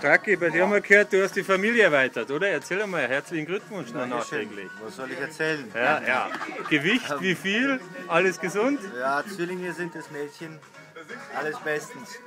Stracki, bei dir haben wir gehört, du hast die Familie erweitert, oder? Erzähl einmal, herzlichen Glückwunsch noch nachträglich. Was soll ich erzählen? Ja, ja. Gewicht, wie viel? Alles gesund? Ja, Zwillinge sind das Mädchen. Alles bestens.